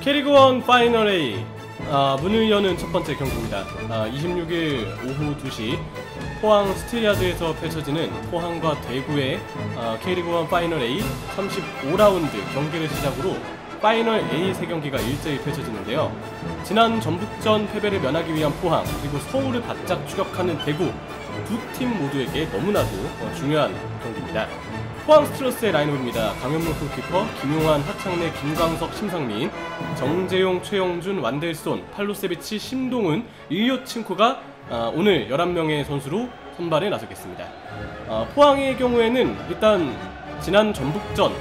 K리그1 파이널 A 아, 문을 여는 첫 번째 경기입니다. 아, 26일 오후 2시 포항 스틸야드에서 펼쳐지는 포항과 대구의 아, K리그1 파이널 A 35라운드 경기를 시작으로 파이널 A 세 경기가 일제히 펼쳐지는데요. 지난 전북전 패배를 면하기 위한 포항 그리고 서울을 바짝 추격하는 대구 두 팀 모두에게 너무나도 어, 중요한 경기입니다. 포항 스트러스의 라인업입니다. 강현무 골키퍼, 김용환, 하창래, 김광석, 심상민, 정재용, 최영준, 완델손, 팔로세비치, 심동훈, 일요친코가 아, 오늘 11명의 선수로 선발에 나서겠습니다. 아, 포항의 경우에는 일단 지난 전북전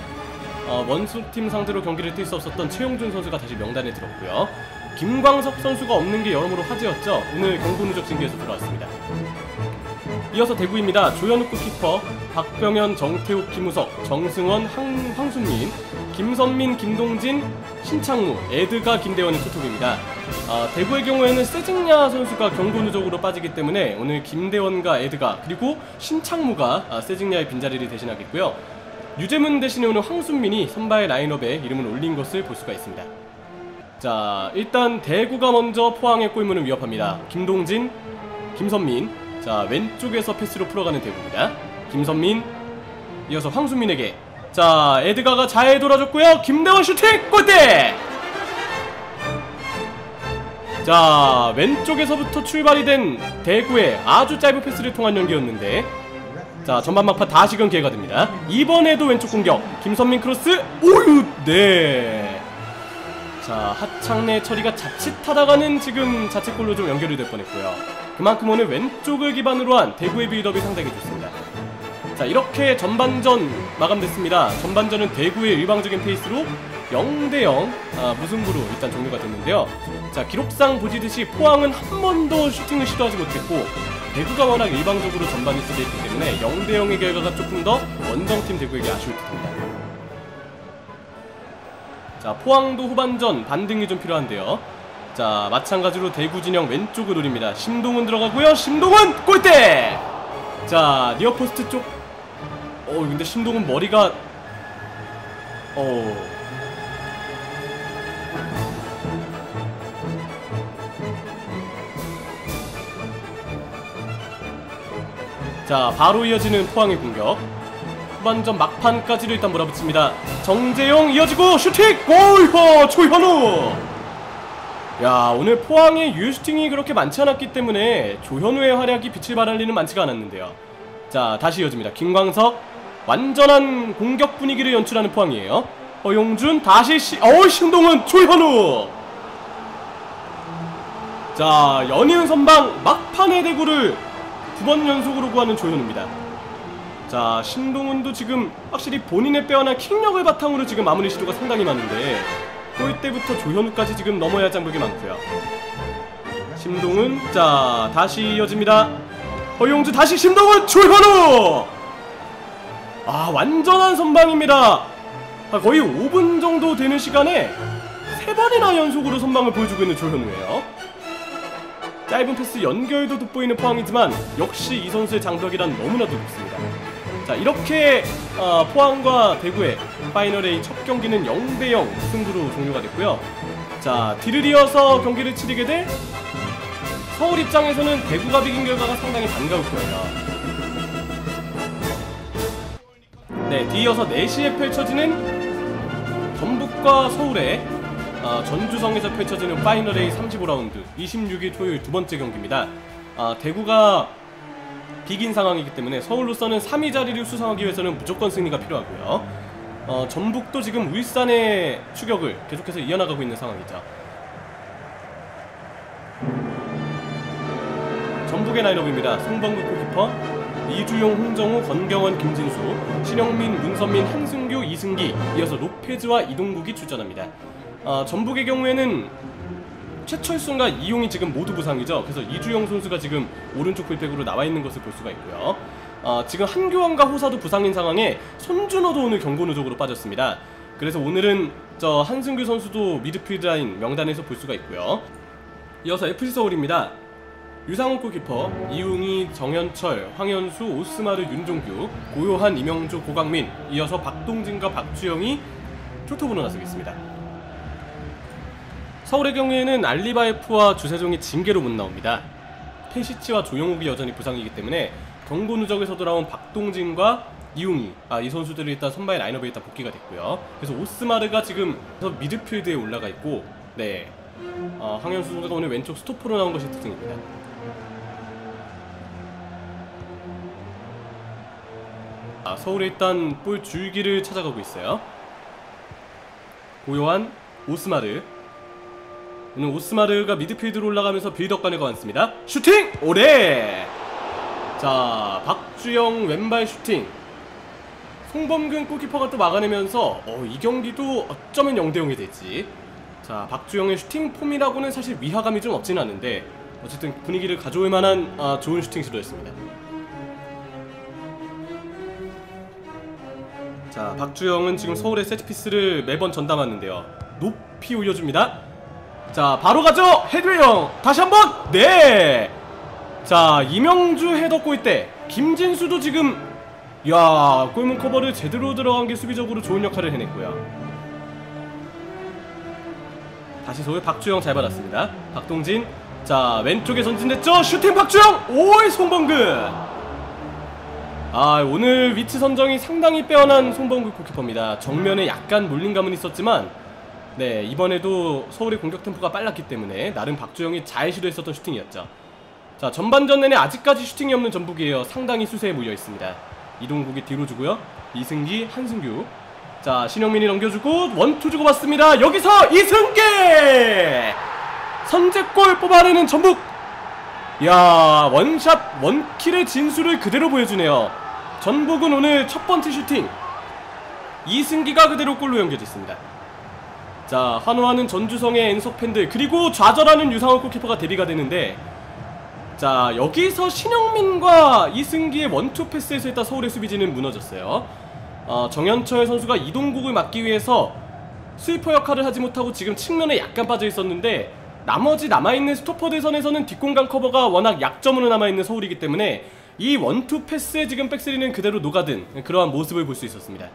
어, 원수팀 상대로 경기를 뛸 수 없었던 최용준 선수가 다시 명단에 들었고요. 김광석 선수가 없는 게 여러모로 화제였죠. 오늘 경고 누적 징계에서 들어왔습니다. 이어서 대구입니다. 조현욱 골키퍼, 박병현, 정태욱, 김우석, 정승원, 황, 황순민, 김선민, 김동진, 신창무, 에드가, 김대원의 투톱입니다. 아, 대구의 경우에는 세징야 선수가 경고 누적으로 빠지기 때문에 오늘 김대원과 에드가 그리고 신창무가 아, 세징야의 빈자리를 대신하겠고요. 유재문 대신에 오늘 황순민이 선발 라인업에 이름을 올린 것을 볼 수가 있습니다. 자, 일단 대구가 먼저 포항의 골문을 위협합니다. 김동진, 김선민. 자, 왼쪽에서 패스로 풀어가는 대구입니다. 김선민, 이어서 황순민에게. 자, 에드가가 잘 돌아줬고요. 김대원 슈팅! 골대! 자, 왼쪽에서부터 출발이 된 대구의 아주 짧은 패스를 통한 연계였는데 자 전반 막판 다시금 기회가 됩니다 이번에도 왼쪽 공격 김선민 크로스 오유 네. 자 하창래 처리가 자칫하다가는 지금 자책골로 좀 연결이 될 뻔했고요 그만큼 오늘 왼쪽을 기반으로 한 대구의 빌드업이 상당히 좋습니다. 자 이렇게 전반전 마감됐습니다. 전반전은 대구의 일방적인 페이스로 0대0 아, 무승부로 일단 종료가 됐는데요. 자 기록상 보시듯이 포항은 한 번도 슈팅을 시도하지 못했고 대구가 워낙 일방적으로 전반이 쓰여있기 때문에 0대0의 결과가 조금 더 원정팀 대구에게 아쉬울 듯합니다. 자 포항도 후반전 반등이 좀 필요한데요 자 마찬가지로 대구 진영 왼쪽을 노립니다. 심동운 들어가고요. 심동운 골대! 자 near post 쪽. 어 근데 심동운 머리가 어. 자 바로 이어지는 포항의 공격. 후반전 막판까지도 일단 몰아붙입니다. 정재용 이어지고 슈팅! 골! 조현우 야 오늘 포항의 유효슈팅이 그렇게 많지 않았기 때문에 조현우의 활약이 빛을 발할 일은 많지가 않았는데요. 자 다시 이어집니다. 김광석 완전한 공격 분위기를 연출하는 포항이에요. 허용준 다시 시... 어 신동훈 조현우! 자 연이은 선방 막판의 대구를 두 번 연속으로 구하는 조현우입니다. 자 신동훈도 지금 확실히 본인의 빼어난 킥력을 바탕으로 지금 마무리 시도가 상당히 많은데 골 때부터 조현우까지 지금 넘어야 할 장벽이 많고요. 심동운 자 다시 이어집니다. 허용준 다시 심동운 조현우! 아 완전한 선방입니다. 아, 거의 5분 정도 되는 시간에 세 번이나 연속으로 선방을 보여주고 있는 조현우예요. 짧은 패스 연결도 돋보이는 포항이지만 역시 이 선수의 장벽이란 너무나도 높습니다. 자 이렇게 어, 포항과 대구의 파이널 A 첫 경기는 0대0 승부로 종료가 됐고요. 자 뒤를 이어서 경기를 치르게 될 서울 입장에서는 대구가 비긴 결과가 상당히 반가울 거예요. 네, 뒤이어서 4시에 펼쳐지는 전북과 서울의 어, 전주성에서 펼쳐지는 파이널 A 35라운드 26일 토요일 두 번째 경기입니다. 아, 대구가 비긴 상황이기 때문에 서울로서는 3위 자리를 수성하기 위해서는 무조건 승리가 필요하고요. 어, 전북도 지금 울산의 추격을 계속해서 이어나가고 있는 상황이죠. 전북의 라인업입니다. 송범국 골키퍼, 이주용, 홍정우, 권경원, 김진수, 신영민, 문선민, 한승규, 이승기, 이어서 로페즈와 이동국이 출전합니다. 어, 전북의 경우에는 최철순과 이용이 지금 모두 부상이죠. 그래서 이주영 선수가 지금 오른쪽 풀백으로 나와 있는 것을 볼 수가 있고요. 어, 지금 한교원과 호사도 부상인 상황에 손준호도 오늘 경고 누적으로 빠졌습니다. 그래서 오늘은 저 한승규 선수도 미드필드 라인 명단에서 볼 수가 있고요. 이어서 FC 서울입니다. 유상훈 골키퍼, 이웅희, 정현철, 황현수, 오스마르, 윤종규, 고요한, 이명주, 고광민, 이어서 박동진과 박주영이 투톱으로 나서겠습니다. 서울의 경우에는 알리바예프와 주세종이 징계로 못 나옵니다. 페시치와 조영욱이 여전히 부상이기 때문에 경고 누적에서 돌아온 박동진과 이웅이 아, 이 선수들이 일단 선발 라인업에 일단 복귀가 됐고요. 그래서 오스마르가 지금 미드필드에 올라가 있고 네 어, 황현수 선수가 오늘 왼쪽 스토퍼로 나온 것이 특징입니다. 아, 서울에 일단 볼 줄기를 찾아가고 있어요. 고요한 오스마르. 오늘 오스마르가 미드필드로 올라가면서 빌드업 가내고 왔습니다. 슈팅! 오래! 자, 박주영 왼발 슈팅. 송범근 골키퍼가 또 막아내면서 어, 이 경기도 어쩌면 0대0이 됐지. 자, 박주영의 슈팅 폼이라고는 사실 위화감이 좀 없진 않은데 어쨌든 분위기를 가져올 만한 아, 좋은 슈팅 시도였습니다. 자, 박주영은 지금 서울의 세트피스를 매번 전담하는데요. 높이 올려줍니다. 자, 바로 가죠! 헤드웨영! 다시 한 번! 네! 자, 이명주 헤더 골대. 김진수도 지금, 야 골문 커버를 제대로 들어간 게 수비적으로 좋은 역할을 해냈고요. 다시 서울 박주영 잘 받았습니다. 박동진. 자, 왼쪽에 전진됐죠? 슈팅 박주영! 오이, 송범근! 아 오늘 위치 선정이 상당히 빼어난 송범근 골키퍼입니다 정면에 약간 몰린 감은 있었지만 네 이번에도 서울의 공격 템포가 빨랐기 때문에 나름 박주영이 잘 시도했었던 슈팅이었죠 자 전반전 내내 아직까지 슈팅이 없는 전북이에요. 상당히 수세에 몰려 있습니다. 이동국이 뒤로 주고요. 이승기 한승규. 자 신형민이 넘겨주고 원투 주고 받습니다. 여기서 이승기! 선제골 뽑아내는 전북! 야 one shot one kill의 진수를 그대로 보여주네요. 전북은 오늘 첫 번째 슈팅. 이승기가 그대로 골로 연결됐습니다. 자 환호하는 전주성의 엔석 팬들 그리고 좌절하는 유상호 골키퍼가 데뷔가 되는데 자 여기서 신영민과 이승기의 원투 패스에서 일단 서울의 수비진은 무너졌어요 어, 정현철 선수가 이동국을 막기 위해서 스위퍼 역할을 하지 못하고 지금 측면에 약간 빠져 있었는데 나머지 남아있는 스토퍼들 선에서는 뒷공간 커버가 워낙 약점으로 남아있는 서울이기 때문에 이 원투 패스에 지금 백스리는 그대로 녹아든 그러한 모습을 볼 수 있었습니다.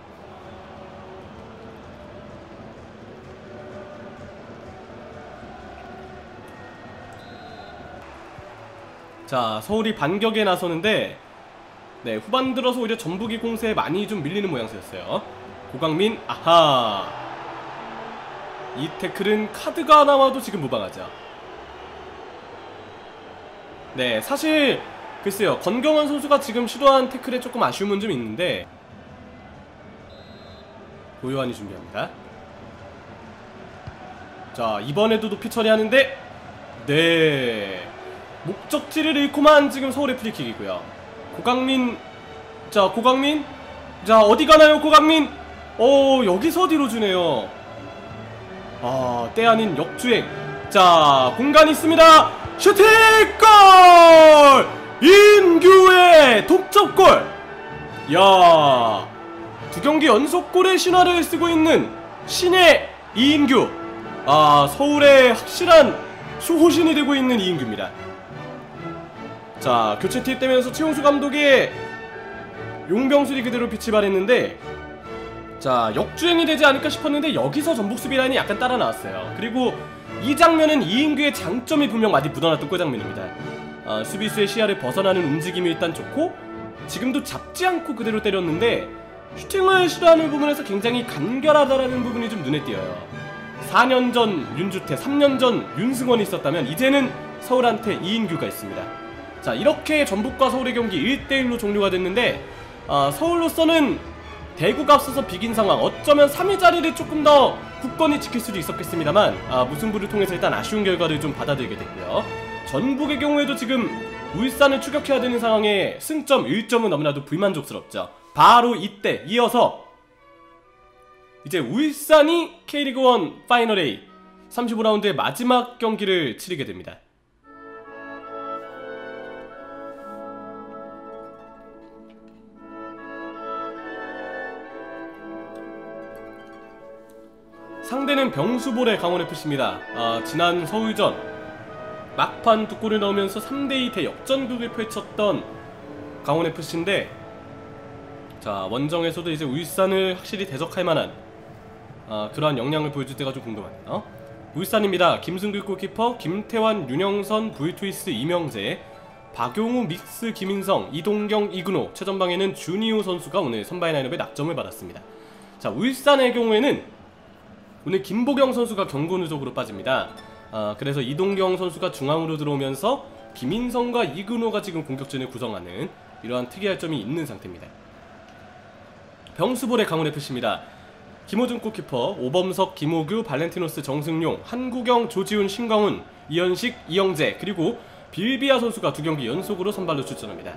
자 서울이 반격에 나서는데 네 후반 들어서 오히려 전북이 공세에 많이 좀 밀리는 모양새였어요. 고강민 아하. 이 태클은 카드가 나와도 지금 무방하죠. 네 사실 글쎄요 건경원 선수가 지금 시도한 태클에 조금 아쉬움은 좀 있는데 고요한이 준비합니다. 자 이번에도 높이 처리하는데 네 목적지를 잃고만 지금 서울의 프리킥이고요 고강민 자 고강민 자 어디 가나요 고강민 어 여기서 뒤로 주네요 아, 때 아닌 역주행. 자, 공간 있습니다. 슈팅 골! 인규의 독점골! 야, 두 경기 연속골의 신화를 쓰고 있는 신의 이인규. 아, 서울의 확실한 수호신이 되고 있는 이인규입니다. 자, 교체 티 때면서 최용수 감독의 용병술이 그대로 빛이 발했는데 자 역주행이 되지 않을까 싶었는데 여기서 전북 수비 라인이 약간 따라 나왔어요. 그리고 이 장면은 이인규의 장점이 분명 많이 묻어났던 그 장면입니다. 어, 수비수의 시야를 벗어나는 움직임이 일단 좋고 지금도 잡지 않고 그대로 때렸는데 슈팅을 시도하는 부분에서 굉장히 간결하다라는 부분이 좀 눈에 띄어요. 4년 전 윤주태, 3년 전 윤승원이 있었다면 이제는 서울한테 이인규가 있습니다 자 이렇게 전북과 서울의 경기 1대1로 종료가 됐는데 어, 서울로서는 대구가 앞서서 비긴 상황 어쩌면 3위 자리를 조금 더 굳건히 지킬 수도 있었겠습니다만 아, 무승부를 통해서 일단 아쉬운 결과를 좀 받아들이게 됐고요. 전북의 경우에도 지금 울산을 추격해야 되는 상황에 승점 1점은 너무나도 불만족스럽죠. 바로 이때 이어서 이제 울산이 K리그1 파이널 A 35라운드의 마지막 경기를 치르게 됩니다 상대는 병수볼의 강원FC입니다. 아, 지난 서울전 막판 두 골을 넣으면서 3대2 대역전극을 펼쳤던 강원FC인데 자 원정에서도 이제 울산을 확실히 대적할 만한 아, 그러한 역량을 보여줄 때가 좀 궁금하네요. 울산입니다. 김승규 골키퍼, 김태환, 윤영선, 부이투이스, 이명재, 박용우, 믹스, 김인성, 이동경, 이근호, 최전방에는 주니우 선수가 오늘 선발 라인업에 낙점을 받았습니다. 자, 울산의 경우에는 오늘 김보경 선수가 경고 누적으로 빠집니다. 아, 그래서 이동경 선수가 중앙으로 들어오면서 김인성과 이근호가 지금 공격진을 구성하는 이러한 특이할 점이 있는 상태입니다. 병수볼의 강원FC입니다. 김호준 골키퍼, 오범석, 김호규, 발렌티노스, 정승용, 한국영, 조지훈, 신광훈, 이현식, 이영재 그리고 빌비아 선수가 두 경기 연속으로 선발로 출전합니다.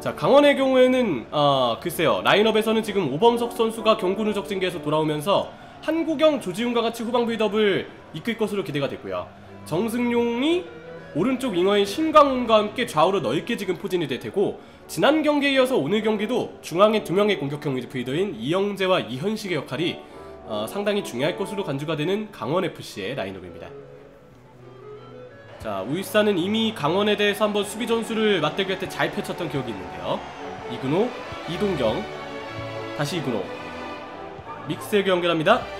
자 강원의 경우에는 아 글쎄요 라인업에서는 지금 오범석 선수가 경고 누적 징계에서 돌아오면서 한국영, 조지훈과 같이 후방 빌드업을 이끌 것으로 기대가 되고요. 정승용이 오른쪽 윙어인 신광훈과 함께 좌우로 넓게 지금 포진이 될 테고 지난 경기에 이어서 오늘 경기도 중앙에 두 명의 공격형 미드필더인 이영재와 이현식의 역할이 어, 상당히 중요할 것으로 간주가 되는 강원FC의 라인업입니다. 자, 울산은 이미 강원에 대해서 한번 수비 전술을 맞대결 때잘 펼쳤던 기억이 있는데요. 이근호, 이동경, 다시 이근호. 믹스에게 연결합니다.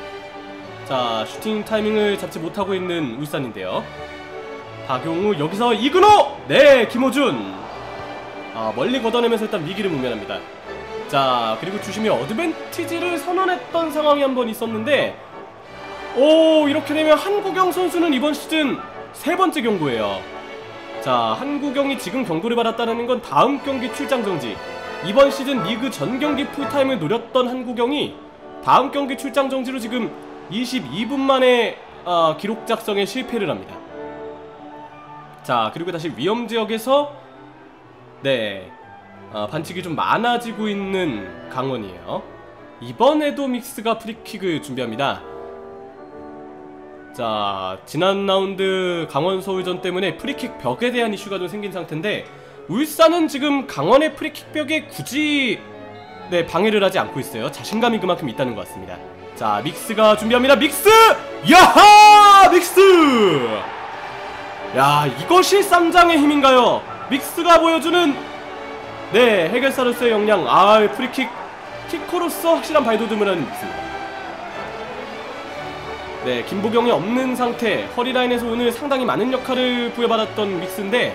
자, 슈팅 타이밍을 잡지 못하고 있는 울산인데요. 박용우 여기서 이근호! 네, 김호준. 아, 멀리 걷어내면서 일단 위기를 모면합니다. 자, 그리고 주심이 어드밴티지를 선언했던 상황이 한 번 있었는데 오, 이렇게 되면 한국영 선수는 이번 시즌 세 번째 경고예요. 자, 한국영이 지금 경고를 받았다는 건 다음 경기 출장 정지. 이번 시즌 리그 전 경기 풀타임을 노렸던 한국영이 다음 경기 출장 정지로 지금 22분 만에 아, 기록 작성에 실패를 합니다. 자, 그리고 다시 위험 지역에서 네, 아, 반칙이 좀 많아지고 있는 강원이에요. 이번에도 믹스가 프리킥을 준비합니다. 자, 지난 라운드 강원 서울전 때문에 프리킥 벽에 대한 이슈가 좀 생긴 상태인데 울산은 지금 강원의 프리킥 벽에 굳이 네, 방해를 하지 않고 있어요. 자신감이 그만큼 있다는 것 같습니다. 자, 믹스가 준비합니다. 믹스! 야하! 믹스! 야, 이것이 쌈장의 힘인가요? 믹스가 보여주는 네, 해결사로서의 역량. 아, 프리킥 키커로서 확실한 발돋움을 하는 믹스입니다. 네, 김보경이 없는 상태, 허리라인에서 오늘 상당히 많은 역할을 부여받았던 믹스인데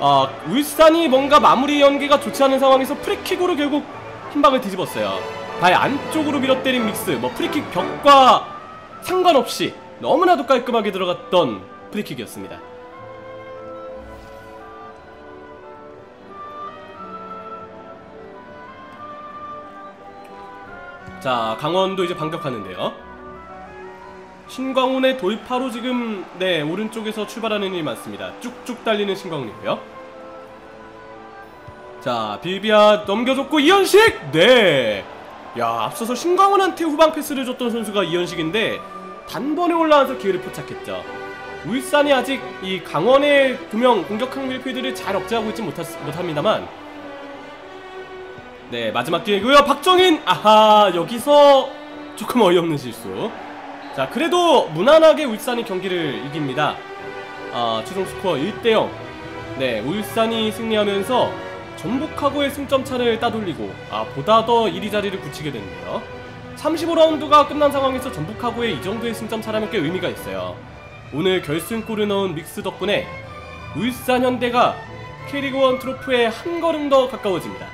아, 울산이 뭔가 마무리 연계가 좋지 않은 상황에서 프리킥으로 결국 한 방을 뒤집었어요. 발 안쪽으로 밀어때린 믹스, 뭐 프리킥 벽과 상관없이 너무나도 깔끔하게 들어갔던 프리킥이었습니다. 자, 강원도 이제 반격하는데요. 신광훈의 돌파로 지금 네 오른쪽에서 출발하는 일이 많습니다. 쭉쭉 달리는 신광훈이고요. 자 빌비아 넘겨줬고 이현식 네. 야 앞서서 신광훈한테 후방 패스를 줬던 선수가 이현식인데 단번에 올라와서 기회를 포착했죠. 울산이 아직 이 강원의 두 명 공격형 밀필드를 잘 억제하고 있지 못하, 못합니다만. 네 마지막 기회고요. 박정인! 아하 여기서 조금 어이없는 실수. 자 그래도 무난하게 울산이 경기를 이깁니다. 아 최종 스코어 1대0 네 울산이 승리하면서 전북하고의 승점 차를 따돌리고 아 보다 더 1위 자리를 굳히게 됐네요. 35라운드가 끝난 상황에서 전북하고의 이 정도의 승점 차라면 꽤 의미가 있어요. 오늘 결승골을 넣은 믹스 덕분에 울산 현대가 K리그1 트로프에 한 걸음 더 가까워집니다.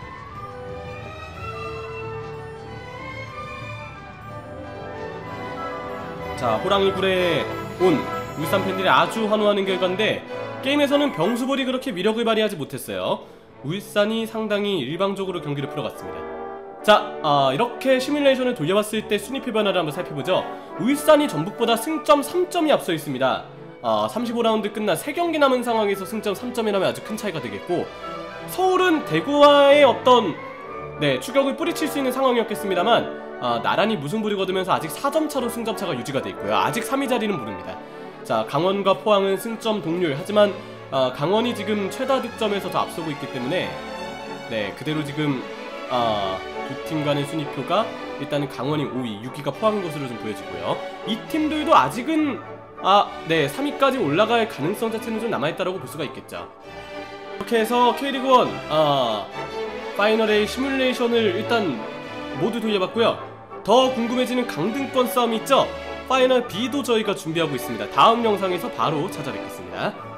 자 호랑이 굴에 온 울산 팬들이 아주 환호하는 결과인데 게임에서는 병수볼이 그렇게 위력을 발휘하지 못했어요 울산이 상당히 일방적으로 경기를 풀어갔습니다 자 아, 이렇게 시뮬레이션을 돌려봤을 때 순위표 변화를 한번 살펴보죠 울산이 전북보다 승점 3점이 앞서 있습니다 아, 35라운드 끝나 3경기 남은 상황에서 승점 3점이라면 아주 큰 차이가 되겠고 서울은 대구와의 어떤 네 추격을 뿌리칠 수 있는 상황이었겠습니다만 아, 나란히 무승부를 거두면서 아직 4점 차로 승점 차가 유지가 돼 있고요. 아직 3위 자리는 모릅니다. 자, 강원과 포항은 승점 동률. 하지만 아, 강원이 지금 최다 득점에서 더 앞서고 있기 때문에 네 그대로 지금 아, 두팀 간의 순위표가 일단은 강원이 5위, 6위가 포항인 것으로 좀 보여지고요. 이 팀들도 아직은 아, 네 3위까지 올라갈 가능성 자체는 좀 남아있다라고 볼 수가 있겠죠. 이렇게 해서 K리그 1 아, 파이널의 시뮬레이션을 일단 모두 돌려봤고요. 더 궁금해지는 강등권 싸움이 있죠? 파이널 B도 저희가 준비하고 있습니다. 다음 영상에서 바로 찾아뵙겠습니다.